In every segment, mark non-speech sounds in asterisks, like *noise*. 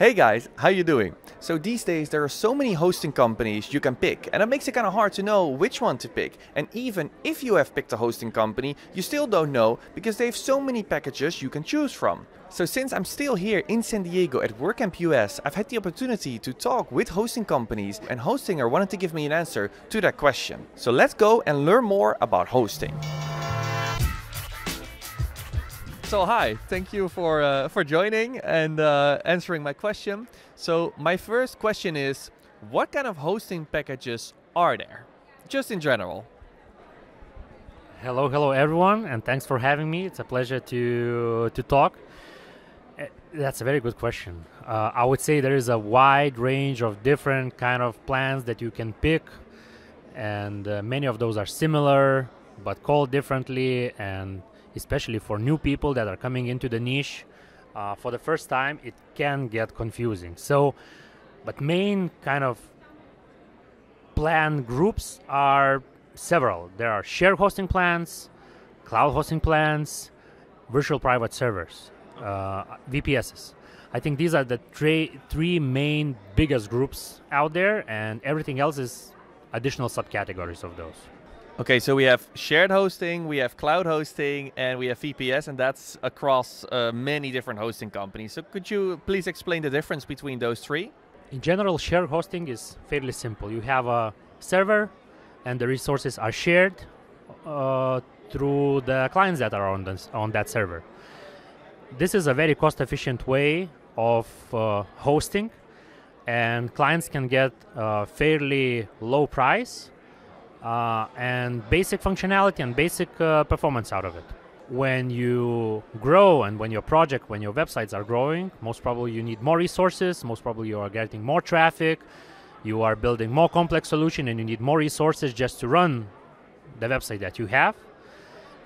Hey guys, how you doing? So these days there are so many hosting companies you can pick and it makes it kind of hard to know which one to pick. And even if you have picked a hosting company, you still don't know because they have so many packages you can choose from. So since I'm still here in San Diego at WordCamp US, I've had the opportunity to talk with hosting companies and Hostinger wanted to give me an answer to that question. So let's go and learn more about hosting. So hi, thank you for uh, for joining and uh, answering my question. So my first question is, what kind of hosting packages are there, just in general? Hello, hello everyone, and thanks for having me. It's a pleasure to to talk. Uh, that's a very good question. Uh, I would say there is a wide range of different kind of plans that you can pick, and uh, many of those are similar but called differently and especially for new people that are coming into the niche uh, for the first time, it can get confusing. So, but main kind of plan groups are several. There are shared hosting plans, cloud hosting plans, virtual private servers, uh, VPSs. I think these are the three, three main biggest groups out there, and everything else is additional subcategories of those. Okay, so we have shared hosting, we have cloud hosting, and we have VPS, and that's across uh, many different hosting companies. So could you please explain the difference between those three? In general, shared hosting is fairly simple. You have a server, and the resources are shared uh, through the clients that are on, on that server. This is a very cost-efficient way of uh, hosting, and clients can get a fairly low price uh, and basic functionality and basic uh, performance out of it. When you grow and when your project, when your websites are growing, most probably you need more resources, most probably you are getting more traffic, you are building more complex solution and you need more resources just to run the website that you have.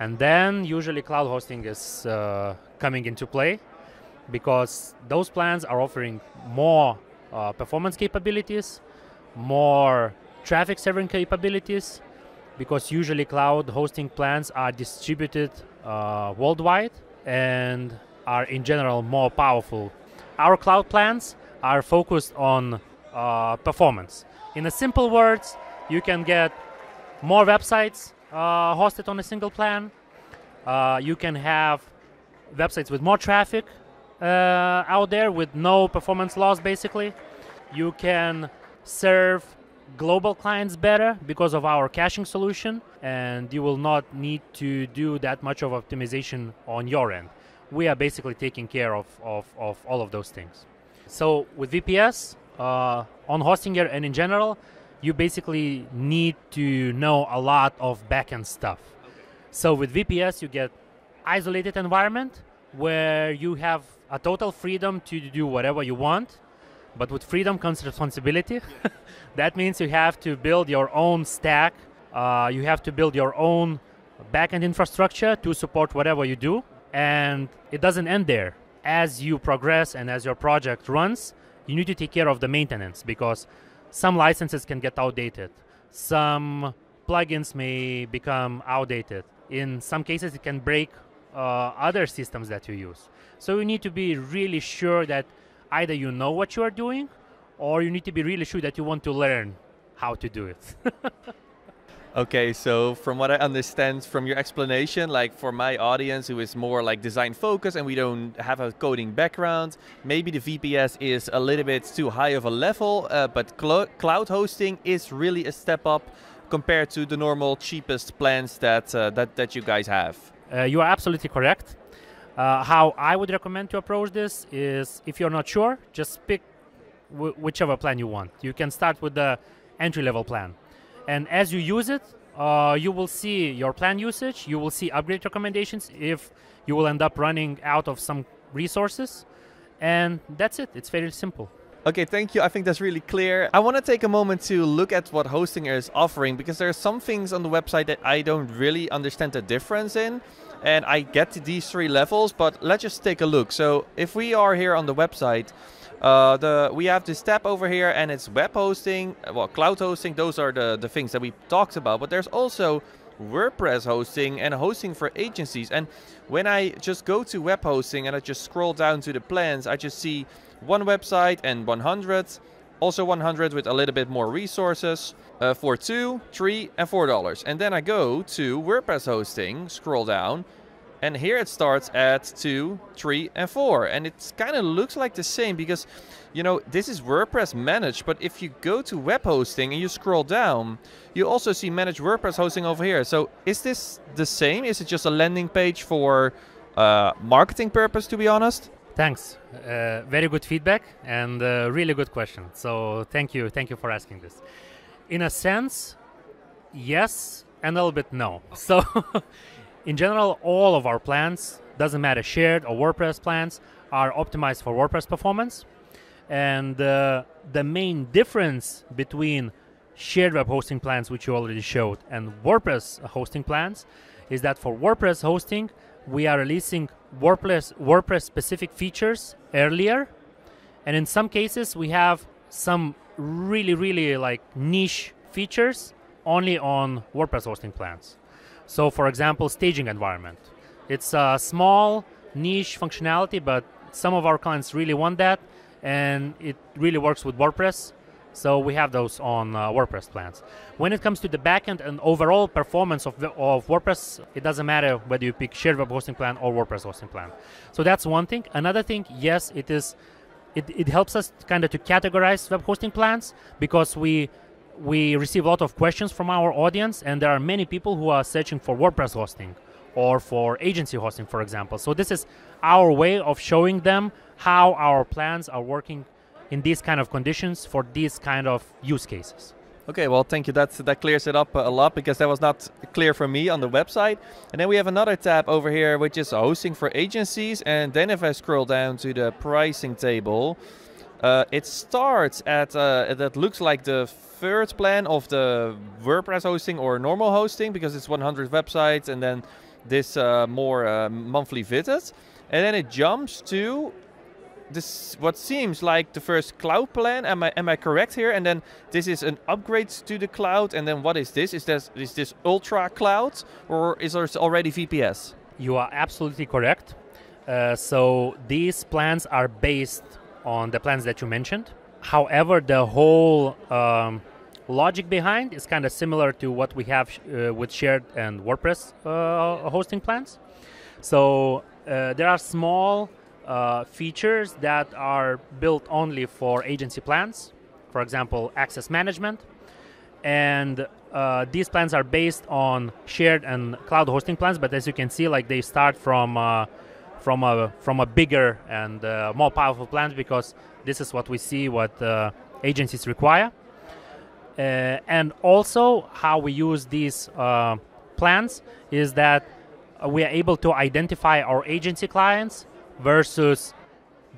And then usually cloud hosting is uh, coming into play because those plans are offering more uh, performance capabilities, more traffic serving capabilities because usually cloud hosting plans are distributed uh, worldwide and are in general more powerful. Our cloud plans are focused on uh, performance. In a simple words, you can get more websites uh, hosted on a single plan. Uh, you can have websites with more traffic uh, out there with no performance loss, basically. You can serve global clients better because of our caching solution, and you will not need to do that much of optimization on your end. We are basically taking care of, of, of all of those things. So with VPS, uh, on Hostinger and in general, you basically need to know a lot of backend stuff. So with VPS, you get isolated environment where you have a total freedom to do whatever you want but with freedom comes responsibility. *laughs* that means you have to build your own stack. Uh, you have to build your own backend infrastructure to support whatever you do. And it doesn't end there. As you progress and as your project runs, you need to take care of the maintenance because some licenses can get outdated. Some plugins may become outdated. In some cases, it can break uh, other systems that you use. So you need to be really sure that either you know what you are doing or you need to be really sure that you want to learn how to do it. *laughs* okay, so from what I understand from your explanation, like for my audience who is more like design focused and we don't have a coding background, maybe the VPS is a little bit too high of a level, uh, but cl cloud hosting is really a step up compared to the normal cheapest plans that uh, that that you guys have. Uh, you are absolutely correct. Uh, how I would recommend to approach this is if you're not sure, just pick whichever plan you want. You can start with the entry level plan. And as you use it, uh, you will see your plan usage, you will see upgrade recommendations if you will end up running out of some resources. And that's it, it's very simple. Okay, thank you. I think that's really clear. I want to take a moment to look at what Hostinger is offering because there are some things on the website that I don't really understand the difference in. And I get to these three levels, but let's just take a look. So if we are here on the website, uh, the we have this tab over here and it's web hosting, well, cloud hosting. Those are the, the things that we talked about. But there's also WordPress hosting and hosting for agencies. And when I just go to web hosting and I just scroll down to the plans, I just see one website and 100. Also 100 with a little bit more resources uh, for two, three, and four dollars. And then I go to WordPress hosting, scroll down, and here it starts at two, three, and four. And it kind of looks like the same because, you know, this is WordPress managed. But if you go to web hosting and you scroll down, you also see manage WordPress hosting over here. So is this the same? Is it just a landing page for uh, marketing purpose, to be honest? Thanks. Uh, very good feedback and uh, really good question. So thank you, thank you for asking this. In a sense, yes, and a little bit no. So *laughs* in general, all of our plans, doesn't matter shared or WordPress plans, are optimized for WordPress performance. And uh, the main difference between shared web hosting plans, which you already showed, and WordPress hosting plans is that for WordPress hosting, we are releasing WordPress WordPress specific features earlier, and in some cases we have some really really like niche features only on WordPress hosting plans. So, for example, staging environment. It's a small niche functionality, but some of our clients really want that, and it really works with WordPress. So we have those on uh, WordPress plans. When it comes to the backend and overall performance of, the, of WordPress, it doesn't matter whether you pick shared web hosting plan or WordPress hosting plan. So that's one thing. Another thing, yes, it is. It, it helps us kind of to categorize web hosting plans because we we receive a lot of questions from our audience, and there are many people who are searching for WordPress hosting or for agency hosting, for example. So this is our way of showing them how our plans are working in these kind of conditions for these kind of use cases. Okay, well, thank you. That that clears it up a lot because that was not clear for me on the website. And then we have another tab over here, which is hosting for agencies. And then if I scroll down to the pricing table, uh, it starts at uh, that looks like the third plan of the WordPress hosting or normal hosting because it's 100 websites, and then this uh, more uh, monthly visits, and then it jumps to this what seems like the first cloud plan. Am I am I correct here? And then this is an upgrade to the cloud. And then what is this? Is this is this ultra cloud or is there already VPS? You are absolutely correct. Uh, so these plans are based on the plans that you mentioned. However, the whole um, logic behind is kind of similar to what we have uh, with shared and WordPress uh, hosting plans. So uh, there are small uh, features that are built only for agency plans, for example, access management. And uh, these plans are based on shared and cloud hosting plans, but as you can see, like they start from uh, from a from a bigger and uh, more powerful plans because this is what we see what uh, agencies require. Uh, and also, how we use these plans is that we are able to identify our agency clients versus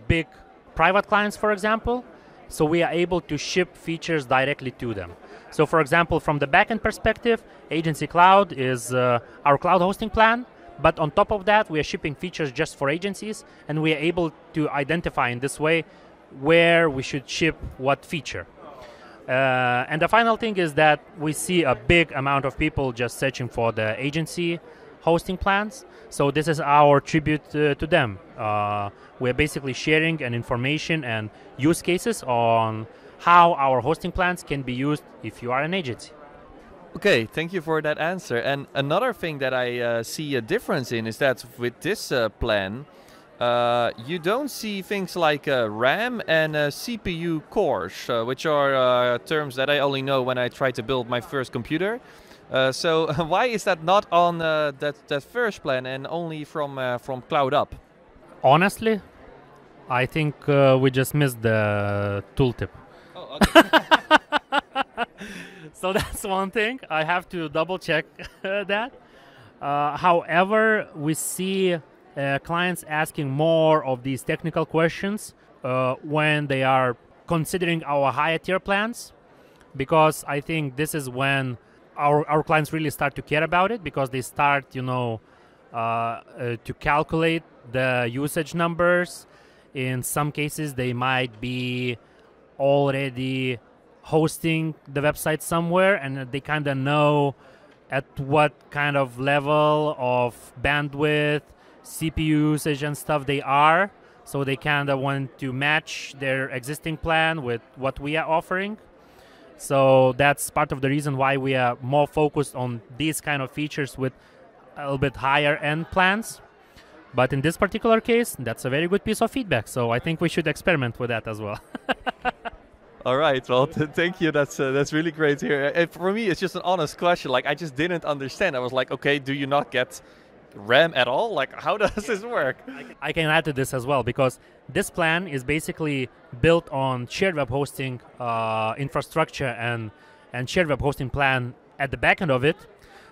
big private clients, for example. So we are able to ship features directly to them. So, for example, from the backend perspective, Agency Cloud is uh, our cloud hosting plan. But on top of that, we are shipping features just for agencies, and we are able to identify in this way where we should ship what feature. Uh, and the final thing is that we see a big amount of people just searching for the agency hosting plans. So this is our tribute uh, to them. Uh, we're basically sharing an information and use cases on how our hosting plans can be used if you are an agency. Okay, thank you for that answer. And another thing that I uh, see a difference in is that with this uh, plan, uh, you don't see things like RAM and CPU cores, uh, which are terms that I only know when I try to build my first computer. So *laughs* why is that not on that that first plan and only from from Cloud Up? Honestly, I think we just missed the tooltip. Oh, okay. *laughs* so *laughs* that's one thing. I have to double check that. Uh, however, we see uh, clients asking more of these technical questions uh, when they are considering our higher tier plans, because I think this is when our, our clients really start to care about it because they start, you know, uh, uh, to calculate the usage numbers. In some cases, they might be already hosting the website somewhere and they kind of know at what kind of level of bandwidth, CPU usage, and stuff they are So they kind of want to match their existing plan with what we are offering. So that's part of the reason why we are more focused on these kind of features with a little bit higher end plans. But in this particular case, that's a very good piece of feedback. So I think we should experiment with that as well. *laughs* All right. Well, th- thank you. That's uh, that's really great here. Uh, for me, it's just an honest question. Like I just didn't understand. I was like, okay, do you not get RAM at all? Like, how *laughs* does this work? I can add to this as well because this plan is basically built on shared web hosting uh, infrastructure and and shared web hosting plan at the back end of it.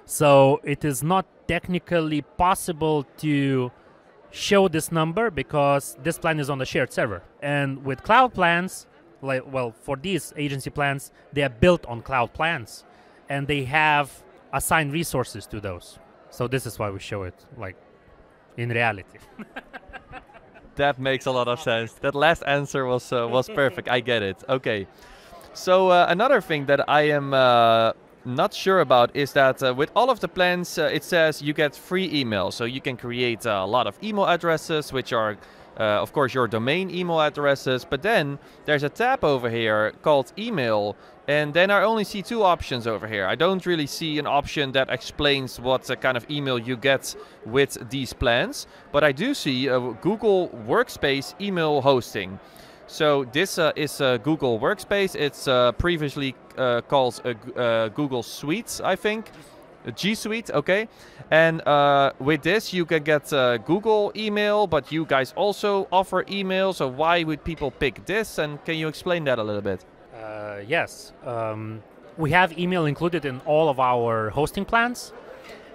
So it is not technically possible to show this number because this plan is on the shared server. And with cloud plans, like well, for these agency plans, they are built on cloud plans, and they have assigned resources to those. So this is why we show it like in reality. *laughs* that makes a lot of sense. That last answer was uh, was perfect. I get it. Okay. So uh, another thing that I am uh, not sure about is that uh, with all of the plans, uh, it says you get free email. So you can create a lot of email addresses, which are uh, of course, your domain email addresses, but then there's a tab over here called email, and then I only see two options over here. I don't really see an option that explains what kind of email you get with these plans, but I do see a Google Workspace email hosting. So this uh, is uh, Google Workspace. It's uh, previously uh, called uh, Google Suites, I think. G Suite, okay. And uh, with this, you can get uh, Google email, but you guys also offer email. So why would people pick this? And can you explain that a little bit? Yes, um, we have email included in all of our hosting plans,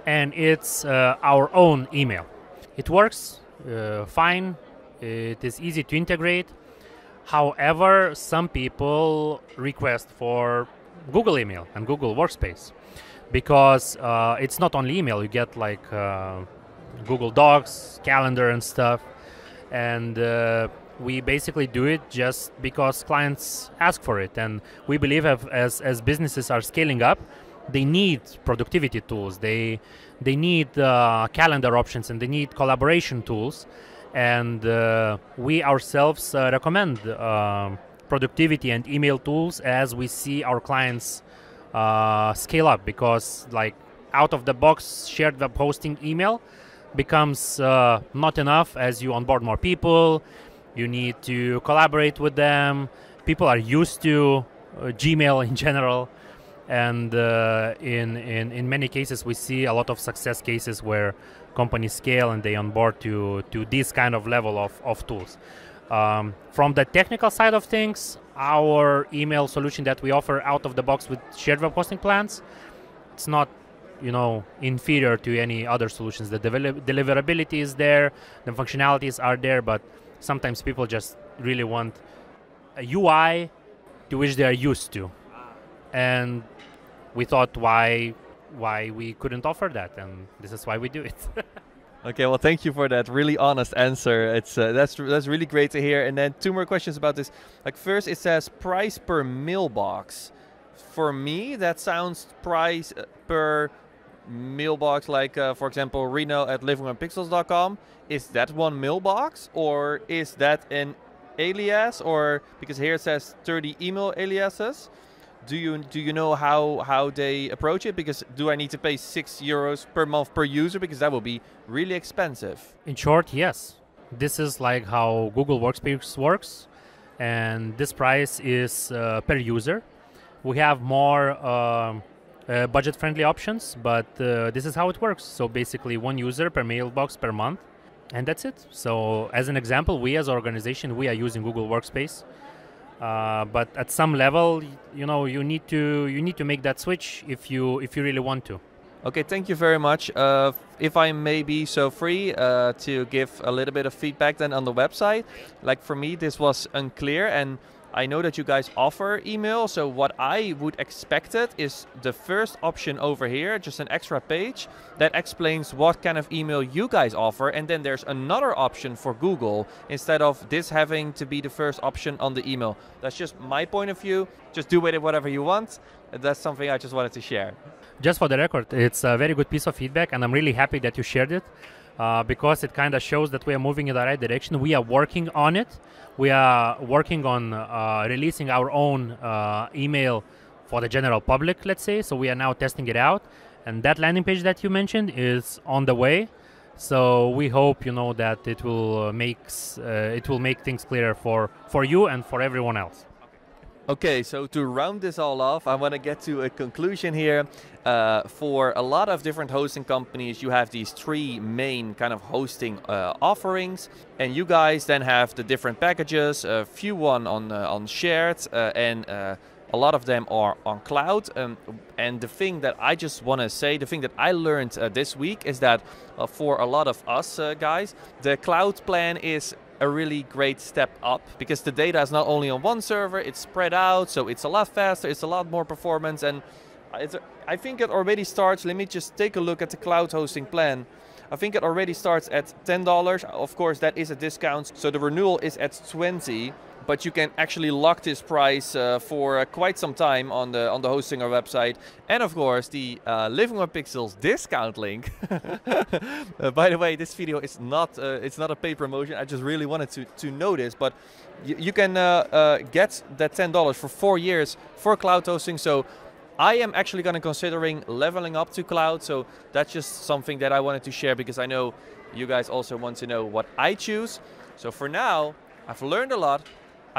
and it's our own email. It works fine. It is easy to integrate. However, some people request for Google email and Google Workspace because uh, it's not only email. You get like uh, Google Docs, calendar, and stuff, and uh, we basically do it just because clients ask for it, and we believe as as businesses are scaling up, they need productivity tools. They they need uh, calendar options and they need collaboration tools, and uh, we ourselves uh, recommend productivity and email tools as we see our clients uh, scale up because like out of the box shared web hosting email becomes uh, not enough as you onboard more people you need to collaborate with them people are used to uh, gmail in general and uh, in, in in many cases we see a lot of success cases where companies scale and they onboard to to this kind of level of, of tools um, from the technical side of things our email solution that we offer out of the box with shared web hosting plans, it's not you know inferior to any other solutions. The deliverability is there, the functionalities are there, but sometimes people just really want a UI to which they are used to, and we thought why why we couldn't offer that, and this is why we do it. *laughs* Okay, well, thank you for that really honest answer. It's uh, that's that's really great to hear. And then two more questions about this. Like first, it says price per mailbox. For me, that sounds price uh, per mailbox. Like uh, for example, Rino at livingwithpixels.com. Is that one mailbox, or is that an alias, or because here it says 30 email aliases? Do you do you know how how they approach it? Because do I need to pay six euros per month per user? Because that will be really expensive. In short, yes. This is like how Google Workspace works, and this price is uh, per user. We have more um, uh, budget-friendly options, but uh, this is how it works. So basically, one user per mailbox per month, and that's it. So as an example, we as an organization we are using Google Workspace uh, but at some level, you know, you need to you need to make that switch if you if you really want to. Okay, thank you very much. Uh, if I may be so free uh, to give a little bit of feedback then on the website, like for me, this was unclear and I know that you guys offer email, so what I would expect it is the first option over here, just an extra page that explains what kind of email you guys offer, and then there's another option for Google instead of this having to be the first option on the email. That's just my point of view. Just do with it whatever you want. That's something I just wanted to share. Just for the record, it's a very good piece of feedback, and I'm really happy that you shared it. Uh, because it kind of shows that we are moving in the right direction. We are working on it. We are working on uh, releasing our own uh, email for the general public, let's say. So we are now testing it out, and that landing page that you mentioned is on the way. So we hope you know that it will uh, makes uh, it will make things clearer for for you and for everyone else. Okay, so to round this all off, I want to get to a conclusion here. Uh, for a lot of different hosting companies, you have these three main kind of hosting uh, offerings, and you guys then have the different packages. A few one on uh, on shared, uh, and uh, a lot of them are on cloud. Um, and the thing that I just want to say, the thing that I learned uh, this week is that for a lot of us guys, the cloud plan is a really great step up because the data is not only on one server, it's spread out, so it's a lot faster, it's a lot more performance, and I think it already starts. Let me just take a look at the cloud hosting plan. I think it already starts at $10. Of course, that is a discount, so the renewal is at 20 but you can actually lock this price uh, for uh, quite some time on the on the Hostinger website. And of course, the uh, Living with Pixels discount link. *laughs* Uh, by the way, this video is not uh, it's not a paid promotion. I just really wanted to to know this, but you can uh, get that ten dollars for four years for cloud hosting. So. I am actually going to considering leveling up to cloud, so that's just something that I wanted to share because I know you guys also want to know what I choose. So for now, I've learned a lot.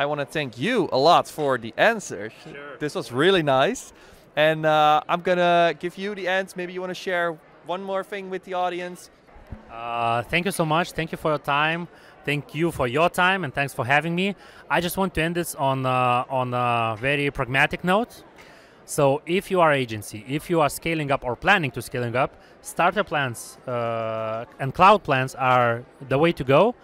I want to thank you a lot for the answers. Sure. This was really nice. And uh, I'm going to give you the end. Maybe you want to share one more thing with the audience. Uh, thank you so much. Thank you for your time. Thank you for your time and thanks for having me. I just want to end this on, uh, on a very pragmatic note. So if you are agency, if you are scaling up or planning to scaling up, starter plans uh, and cloud plans are the way to go.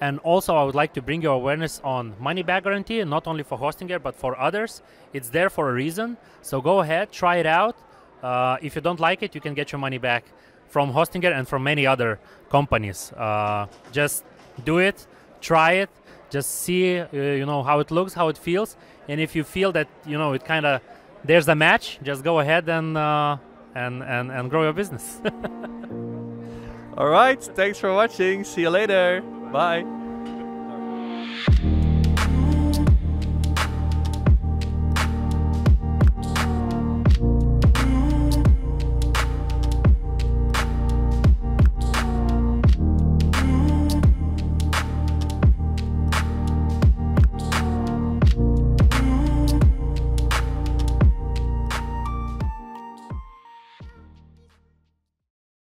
And also, I would like to bring your awareness on money back guarantee, not only for Hostinger, but for others. It's there for a reason. So go ahead, try it out. Uh, if you don't like it, you can get your money back from Hostinger and from many other companies. Uh, just do it, try it, just see, uh, you know, how it looks, how it feels. And if you feel that, you know, it kind of, there's a match, just go ahead and, uh, and, and, and grow your business. *laughs* All right, thanks for watching. See you later. Bye.